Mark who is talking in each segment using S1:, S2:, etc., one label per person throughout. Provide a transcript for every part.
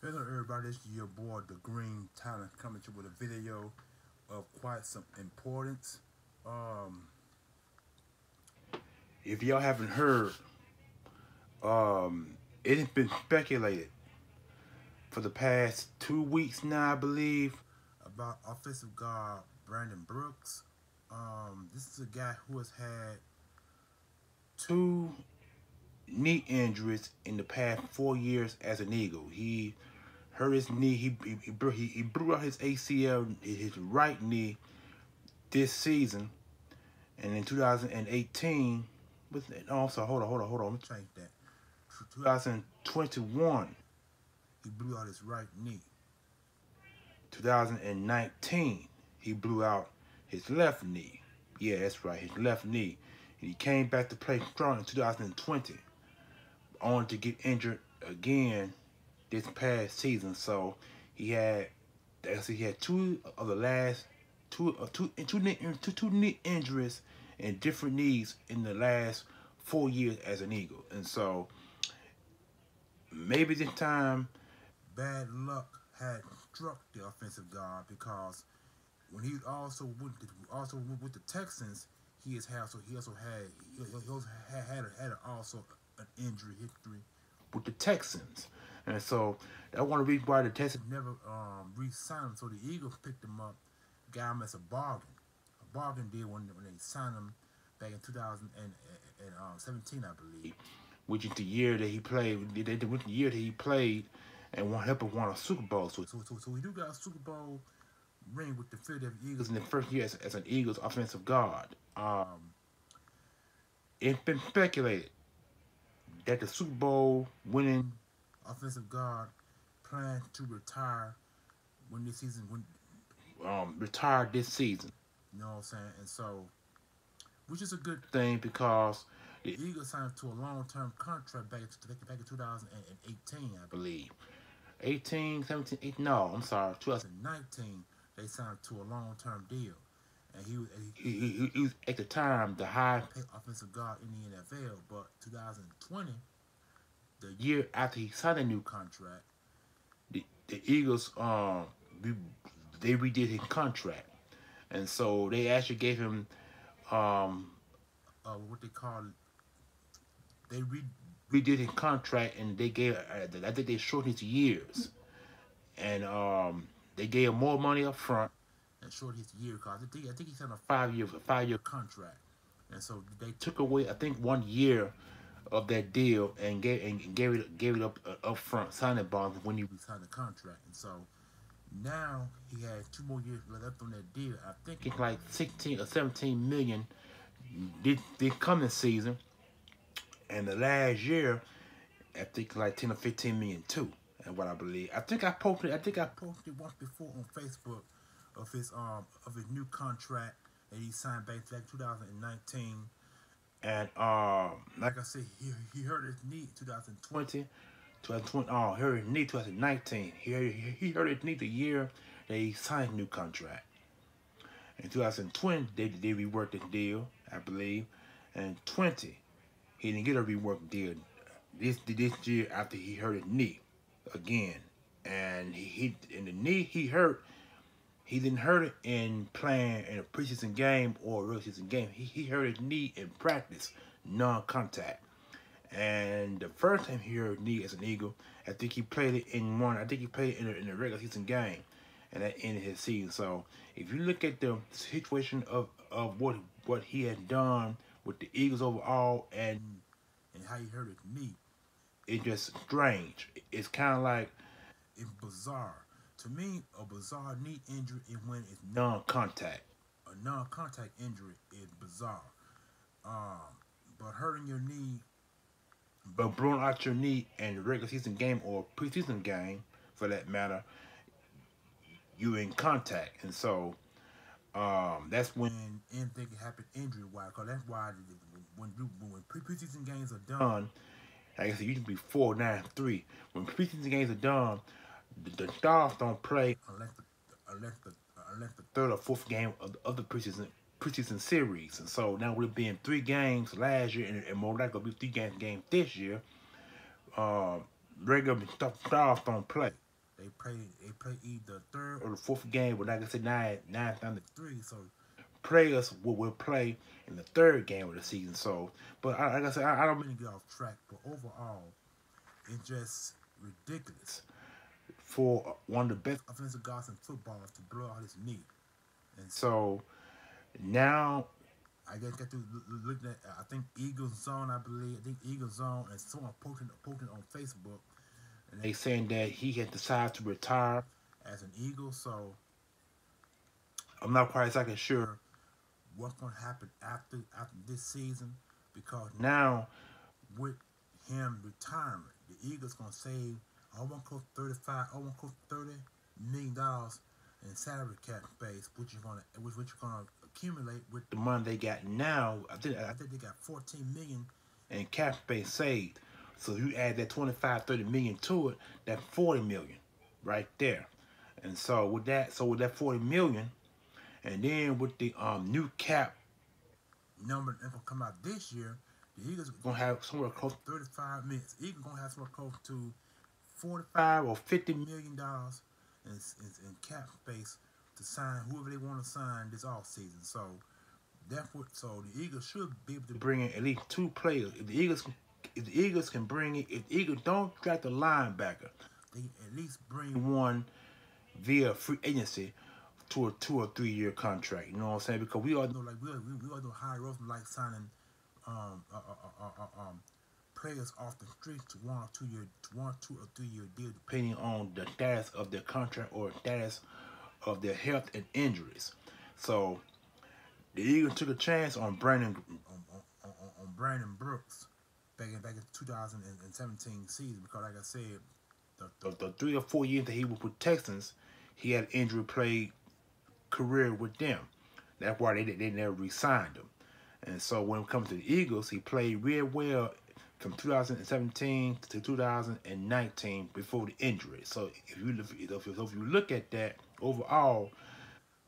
S1: Hello everybody, this is your boy The Green Talons coming to you with a video of quite some importance. Um, if y'all haven't heard, um, it has been speculated for the past two weeks now, I believe, about offensive guard Brandon Brooks. Um, this is a guy who has had two knee injuries in the past four years as an Eagle. He hurt his knee. He he, he, he blew out his ACL, his right knee, this season, and in 2018, with also hold on, hold on, hold on, let me change that. 2021, he blew out his right knee. 2019, he blew out his left knee. Yeah, that's right, his left knee. And he came back to play strong in 2020, only to get injured again this past season. So he had, he had two of the last two uh, two two knee two, two knee injuries and different knees in the last four years as an Eagle. And so maybe this time bad luck had struck the offensive guard because when he also went to, also with the Texans, he has had so he also had he also had had, had also an injury history with the Texans. And so that one of the reasons why the Texans never um, re-signed him. So the Eagles picked him up, got him as a bargain. A bargain deal when, when they signed him back in 2017, I believe. Which is the year that he played, the, the year that he played and won, helped him won a Super Bowl. So, so, so, so we do got a Super Bowl ring with the Philadelphia Eagles in the first year as, as an Eagles offensive guard. Um, it's been speculated that the Super Bowl winning offensive guard plan to retire when this season when um retire this season. You know what I'm saying? And so which is a good thing because the Eagles signed to a long term contract back, back in 2018, I believe. 18, 17, 18, no, I'm sorry, 2019, they signed to a long term deal. And he, he, he, he was at the time the high offensive guard in the NFL, but 2020 the year after he signed a new contract, the, the Eagles um they redid his contract, and so they actually gave him um uh, what they call they re redid his contract and they gave uh, I think they shortened his years, and um they gave him more money up front and shortened his year because I think I think he signed a five year five year contract, and so they took away I think one year of that deal and gave and gave it gave it up uh, up front signing bonds when he signed the contract. And so now he has two more years left on that deal. I think it's like 16 or 17 million this, this coming season. And the last year, I think like 10 or 15 million too. And what I believe. I think I posted I think I posted once before on Facebook of his um of his new contract that he signed back back 2019 and um, like I said, he, he hurt his knee 2020, 2020. Oh, he hurt his knee 2019. He he hurt his knee the year that he signed new contract. In 2020, they they reworked the deal, I believe. And 20, he didn't get a reworked deal. This this year after he hurt his knee again, and he, he in the knee he hurt he didn't hurt it in playing in a preseason game or a real season game. He, he hurt his knee in practice, non-contact. And the first time he hurt his knee as an Eagle, I think he played it in one. I think he played it in a, in a regular season game, and that ended his season. So if you look at the situation of of what what he had done with the Eagles overall and and how he hurt his knee, it's just strange. It's kind of like it's bizarre to me, a bizarre knee injury is when it's non-contact. A non-contact injury is bizarre. Um, but hurting your knee, but blowing out your knee in regular season game or preseason game, for that matter, you in contact, and so um, that's when anything can happen injury-wise. Cause that's why when when preseason games are done, like I said, you can be four, nine, three. When preseason games are done, the, the Stars don't play unless the, unless the unless the third or fourth game of the other preseason preseason series. And so now we're being three games last year and, and more likely be three games game this year. Uh, regular Stars don't play. They play they play either third or the fourth game, but like I said, nine nine down to three. So players will, will play in the third game of the season. So, but like I said, I, I don't mean to get off track. But overall, it's just ridiculous for one of the best offensive guys in football to blow out his knee. And so now I guess got to look at I think Eagle Zone, I believe. I think Eagle Zone and someone posted posted on Facebook and they saying that he had decided to retire as an Eagle, so I'm not quite exactly sure what's gonna happen after after this season because now with him retirement, the Eagles gonna save almost close 35, almost close 30 million dollars in salary cap space, which is gonna which which are gonna accumulate with the money they got now. I think I think they got 14 million in cap space saved. So you add that 25, 30 million to it, that 40 million right there. And so with that, so with that 40 million, and then with the um, new cap number that's gonna come out this year, the Eagles gonna have somewhere close to 35 minutes. Eagles gonna have somewhere close to 45 or 50 million dollars in, in, in cap space to sign whoever they want to sign this off season. So that's what. So the Eagles should be able to bring in at least two players. If the Eagles, if the Eagles can bring it, if the Eagles don't draft a linebacker, they at least bring one via free agency to a two or three year contract. You know what I'm saying? Because we all know, like we all, we, we all know high road like signing um, uh, uh, uh, uh, um players off the street to one or two year, one, two or three year deal, depending on the status of their contract or status of their health and injuries. So the Eagles took a chance on Brandon on, on, on Brandon Brooks back in back in 2017 season because, like I said, the, the, the three or four years that he was with Texans, he had injury played career with them. That's why they they never re-signed him. And so when it comes to the Eagles, he played real well from 2017 to 2019 before the injury. So if you you, if you look at that overall,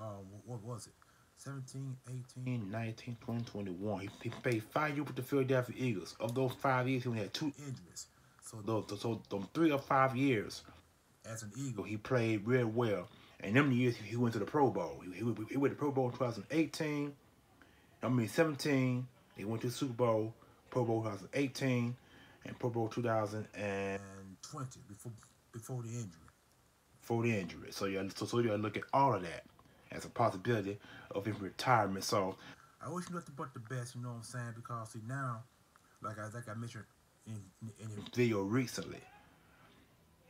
S1: um, what was it? 17, 18, 19, 20, 21. He, he played five years with the Philadelphia Eagles. Of those five years, he only had two injuries. So those, so those three or five years as an Eagle, he played real well. And them years, he went to the Pro Bowl. He, he, he went to the Pro Bowl in 2018. I mean, 17. He went to the Super Bowl. Pro Bowl 2018 and Pro Bowl 2020 before before the injury. Before the injury. So you so, so you gotta look at all of that as a possibility of his retirement. So I wish you nothing but the best, you know what I'm saying? Because see now, like I like I mentioned in in, in video recently,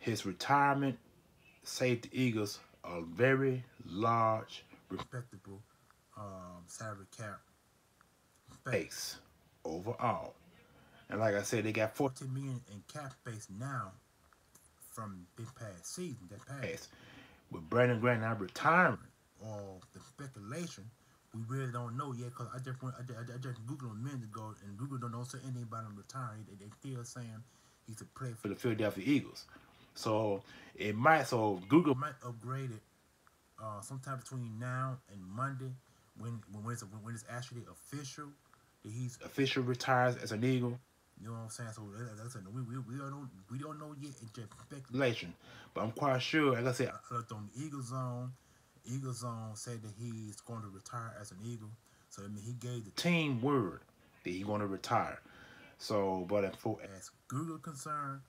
S1: his retirement saved the Eagles a very large, respectable um, salary cap base overall. And like I said, they got 14 million in cap space now from this past season that passed. With Brandon Graham now retiring, or the speculation, we really don't know yet. Cause I just went, I just, I just googled a minute ago, and Google don't, don't say anything about him retiring. They, they still saying he's a player for the Philadelphia Eagles. So it might, so Google might upgrade it uh, sometime between now and Monday when when it's, when it's actually official he's official retires as an Eagle. You know what I'm saying? So that's like, we, we, we don't know we don't know yet. It's just speculation, but I'm quite sure. Like I said, I looked on the Eagle Zone. Eagle Zone said that he's going to retire as an Eagle. So I mean, he gave the team word that he's going to retire. So, but as far as Google concerned,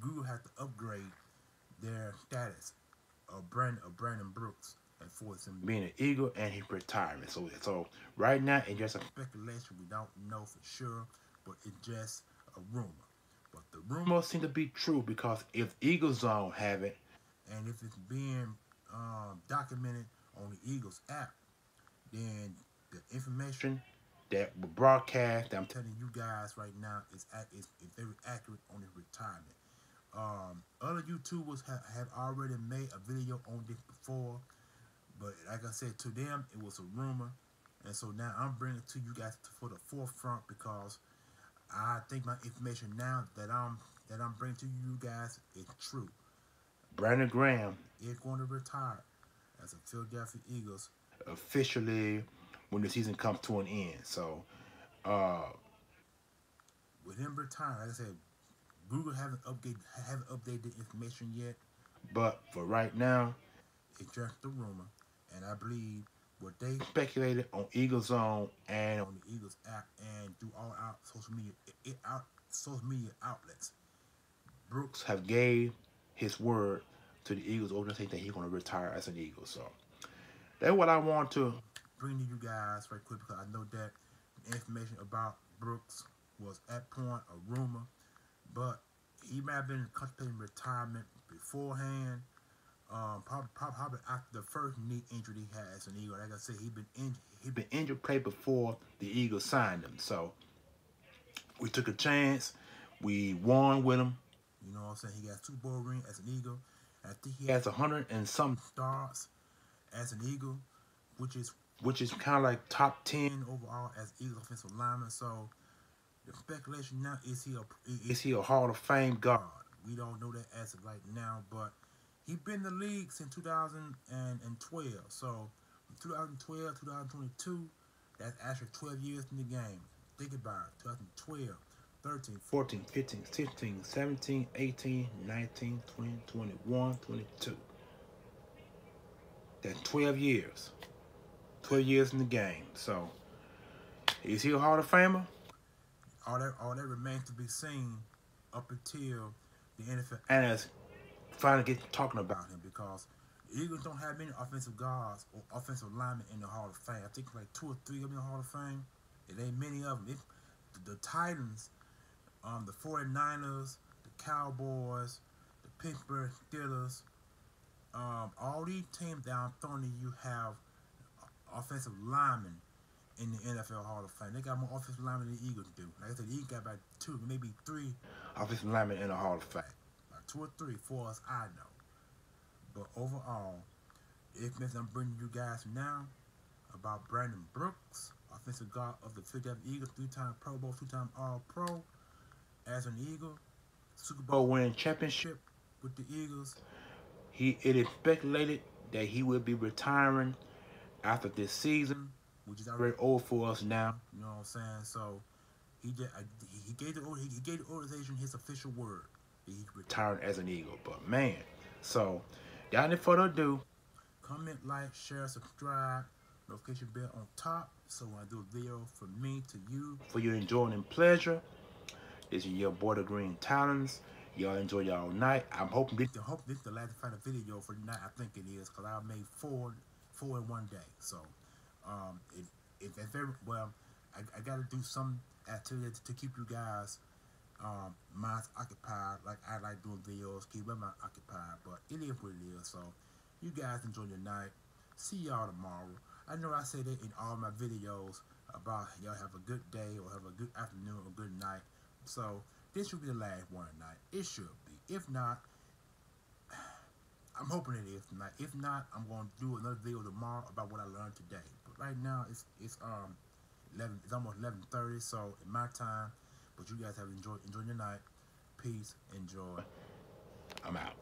S1: Google had to upgrade their status of Brandon of Brandon Brooks him being an Eagle and his retirement. So, so right now it's just a speculation. We don't know for sure, but it's just a rumor. But the rumors seem to be true because if Eagle Zone have it, and if it's being um, documented on the Eagles app, then the information that was broadcast that I'm telling you guys right now is, is, is very accurate on his retirement. Um, other YouTubers have, have already made a video on this before. But like I said, to them, it was a rumor. And so now I'm bringing it to you guys for the forefront because I think my information now that I'm that I'm bringing to you guys is true. Brandon Graham is going to retire as a Philadelphia Eagles officially when the season comes to an end. So, uh, with him retiring, like I said, Google haven't updated haven't updated the information yet But for right now, it's just a rumor. And I believe what they speculated on Eagle Zone and on the Eagles app and through all our social media it, out social media outlets. Brooks have gave his word to the Eagles organization that he's going to retire as an Eagle. So that's what I want to bring to you guys right quick because I know that information about Brooks was at point a rumor, but he might have been contemplating retirement beforehand. Um, after the first knee injury he had as an Eagle. Like I said, he been in, he been injured play before the Eagles signed him. So we took a chance. We won with him. You know what I'm saying? He got two Bowl ring as an Eagle. I think he has a hundred and some starts as an Eagle, which is which is kind of like top ten overall as Eagles offensive lineman. So the speculation now is he a is he a Hall of Fame guard? We don't know that as of right now, but he been in the league since 2012. So 2012, 2022, that's actually 12 years in the game. Think about it. 2012, 13, 14, 15, 16, 17, 18, 19, 20, 21, 22. That's 12 years. 12 years in the game. So, is he a Hall of Famer? All that, all that remains to be seen up until the NFL analysts finally get talking about him because Eagles don't have many offensive guards or offensive linemen in the Hall of Fame. I think like two or three of them in the Hall of Fame. It ain't many of them. It, the, the, Titans, um, the 49ers, the Cowboys, the Pittsburgh Steelers, um, all these teams down throwing you have offensive linemen in the NFL Hall of Fame. They got more offensive linemen than the Eagles do. Like I said, the Eagles got about two, maybe three offensive linemen in the Hall of Fame. Two or three, for us, I know. But overall, if I'm bringing you guys now about Brandon Brooks, offensive guard of the Philadelphia Eagles, three-time Pro Bowl, two-time All-Pro, as an Eagle, Super Bowl winning championship with the Eagles. He it is speculated that he will be retiring after this season, which is already over for us now. You know what I'm saying? So he did. He gave the he gave the organization his official word. Retired as an Eagle. But man, so without any further ado, comment, like, share, subscribe, notification bell on top. So when I do a video from me to you for your enjoying and pleasure. This is your boy the Green Talons. Y'all enjoy y'all night. I'm hoping this, hope this the last final video for the night. I think it is because I made four four in one day. So, um, if, if, if very, well, I, I got to do some activity to keep you guys um, occupied. Like I like doing videos, keep my mind occupied. But it is what it is. So, you guys enjoy your night. See y'all tomorrow. I know I say that in all my videos about y'all have a good day or have a good afternoon or good night. So, this should be the last one tonight. It should be. If not, I'm hoping it is tonight. If not, I'm going to do another video tomorrow about what I learned today. But right now, it's it's um 11. It's almost 11:30, so in my time. But you guys have enjoyed enjoy your night. Peace. Enjoy. I'm out.